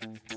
Mm-hmm.